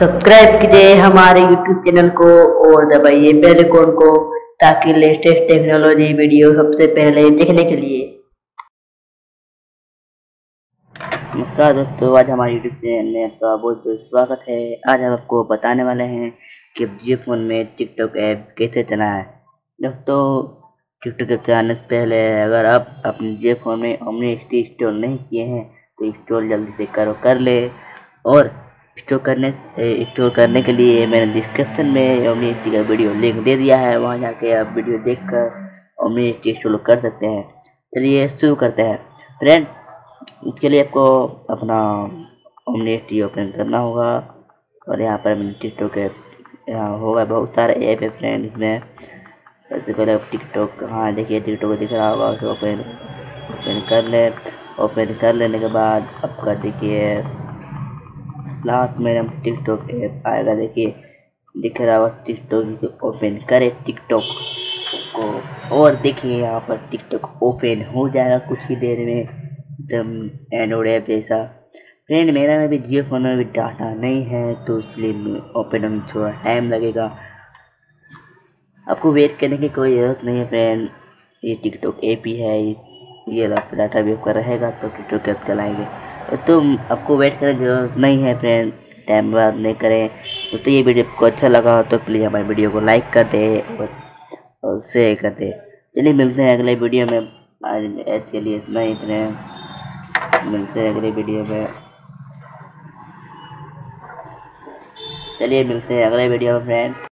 Subscribe कीजिए हमारे YouTube channel को और दबाइए बेल आइकॉन को ताकि लेटेस्ट टेक्नोलॉजी वीडियो सबसे पहले देखने के लिए। नमस्कार दोस्तों, आज हमारे यूट्यूब चैनल में आपका बहुत बहुत स्वागत है। आज हम आपको बताने वाले हैं कि जियो फ़ोन में टिकटॉक ऐप कैसे चलाएँ। दोस्तों टिकटॉक ऐप चलाने से पहले अगर आप अपने जियो फ़ोन में ओमनी इंस्टॉल नहीं किए हैं तो इंस्टॉल जल्दी से करो, कर ले। और इंस्टॉल करने स्टोर करने के लिए मैंने डिस्क्रिप्शन में ओमनी एच का वीडियो लिंक दे दिया है। वहाँ जाके आप वीडियो देख कर ओमनी टी इंस्टॉल कर सकते हैं। चलिए शुरू करते हैं। फ्रेंड उसके लिए आपको अपना ओमनी एच ओपन करना होगा और यहाँ पर मैंने टिकटॉक यहाँ होगा बहुत सारे ऐप है फ्रेंड इसमें। सबसे पहले आप टिकटॉक हाँ देखिए टिकटॉक दिख रहा होगा उसको ओपन ओपन कर ले। ओपन कर लेने के बाद आपका देखिए लास्ट में हम टिकटॉक ऐप आएगा, देखिए। दिख रहा होगा, टिकटॉक ओपन करें, टिकटॉक को और देखिए, यहाँ पर टिकटॉक ओपन हो जाएगा कुछ ही देर में, एकदम एंड्रॉइड ऐप जैसा। फ्रेंड मेरा में भी जियो फ़ोन में भी डाटा नहीं है तो इसलिए ओपन में थोड़ा टाइम लगेगा। आपको वेट करने की कोई ज़रूरत नहीं है फ्रेंड ये टिकटॉक ऐप ही है, ये डाटा भी आपका रहेगा तो टिकटॉक ऐप चलाएँगे। तो आपको वेट करने की ज़रूरत नहीं है फ्रेंड टाइम बात नहीं करें। तो, ये वीडियो आपको अच्छा लगा हो तो प्लीज़ हमारे वीडियो को लाइक कर दे और, शेयर कर दे। चलिए मिलते हैं अगले वीडियो में। आज के लिए इतना ही फ्रेंड मिलते हैं अगले वीडियो में। चलिए मिलते हैं अगले वीडियो में फ्रेंड